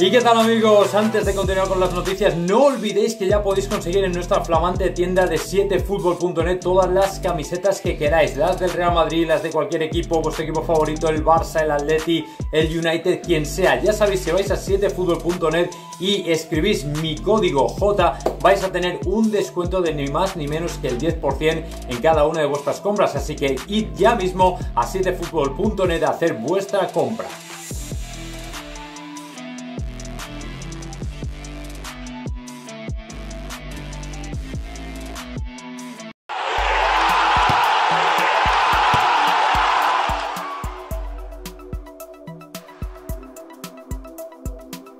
¿Y qué tal amigos? Antes de continuar con las noticias, no olvidéis que ya podéis conseguir en nuestra flamante tienda de 7futbol.net todas las camisetas que queráis, las del Real Madrid, las de cualquier equipo, vuestro equipo favorito, el Barça, el Atleti, el United, quien sea. Ya sabéis, si vais a 7futbol.net y escribís mi código J, vais a tener un descuento de ni más ni menos que el 10% en cada una de vuestras compras. Así que id ya mismo a 7futbol.net a hacer vuestra compra.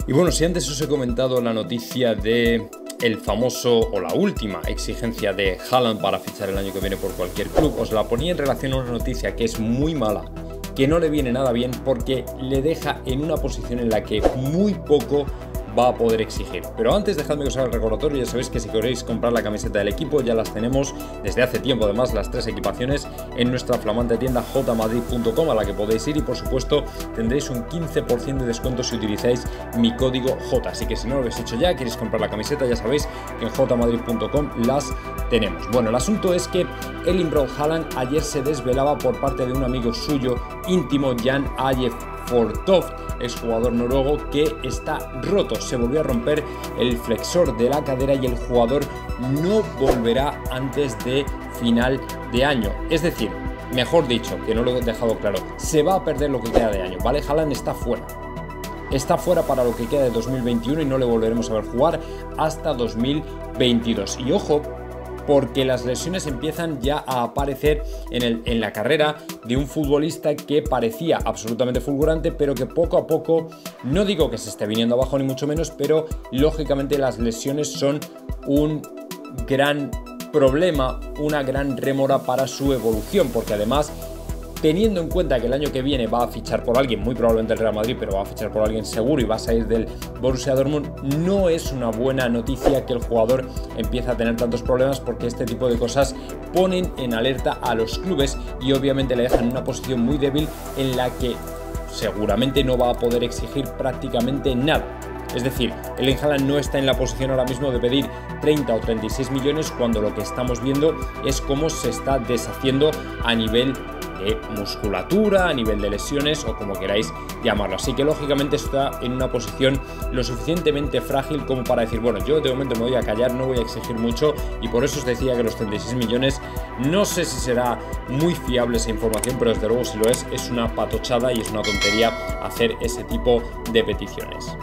Y bueno, si antes os he comentado la noticia de el famoso o la última exigencia de Haaland para fichar el año que viene por cualquier club, os la ponía en relación a una noticia que es muy mala, que no le viene nada bien porque le deja en una posición en la que muy poco va a poder exigir. Pero antes dejadme que os haga el recordatorio, ya sabéis que si queréis comprar la camiseta del equipo ya las tenemos desde hace tiempo además las tres equipaciones en nuestra flamante tienda jmadrid.com a la que podéis ir y por supuesto tendréis un 15% de descuento si utilizáis mi código J. Así que si no lo habéis hecho ya, queréis comprar la camiseta, ya sabéis que en jmadrid.com las tenemos. Bueno, el asunto es que el Braun Haaland ayer se desvelaba por parte de un amigo suyo íntimo, Jan Ayev Fortov, es jugador noruego que está roto. Se volvió a romper el flexor de la cadera y el jugador no volverá antes de final de año. Es decir, mejor dicho, que no lo he dejado claro, se va a perder lo que queda de año. Vale, Haaland está fuera. Está fuera para lo que queda de 2021 y no le volveremos a ver jugar hasta 2022. Y ojo, porque las lesiones empiezan ya a aparecer en, el, en la carrera de un futbolista que parecía absolutamente fulgurante, pero que poco a poco, no digo que se esté viniendo abajo ni mucho menos, pero lógicamente las lesiones son un gran problema, una gran remora para su evolución, porque además teniendo en cuenta que el año que viene va a fichar por alguien, muy probablemente el Real Madrid, pero va a fichar por alguien seguro y va a salir del Borussia Dortmund, no es una buena noticia que el jugador empiece a tener tantos problemas porque este tipo de cosas ponen en alerta a los clubes y obviamente le dejan en una posición muy débil en la que seguramente no va a poder exigir prácticamente nada. Es decir, el Haaland no está en la posición ahora mismo de pedir 30 o 36 millones cuando lo que estamos viendo es cómo se está deshaciendo a nivel de musculatura, a nivel de lesiones o como queráis llamarlo. Así que lógicamente está en una posición lo suficientemente frágil como para decir, bueno, yo de momento me voy a callar, no voy a exigir mucho y por eso os decía que los 36 millones no sé si será muy fiable esa información, pero desde luego si lo es, es una patochada y es una tontería hacer ese tipo de peticiones.